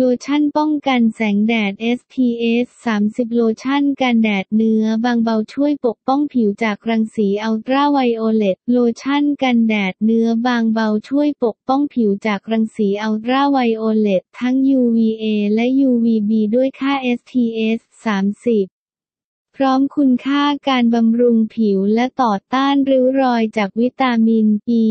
โลชั่นป้องกันแสงแดด SPF 30 โลชั่นกันแดดเนื้อบางเบาช่วยปกป้องผิวจากรังสีอัลตราไวโอเลต โลชั่นกันแดดเนื้อบางเบาช่วยปกป้องผิวจากรังสีอัลตราไวโอเลต ทั้ง UVA และ UVB ด้วยค่า SPF 30พร้อมคุณค่าการบำรุงผิวและต่อต้านริ้วรอยจากวิตามิน E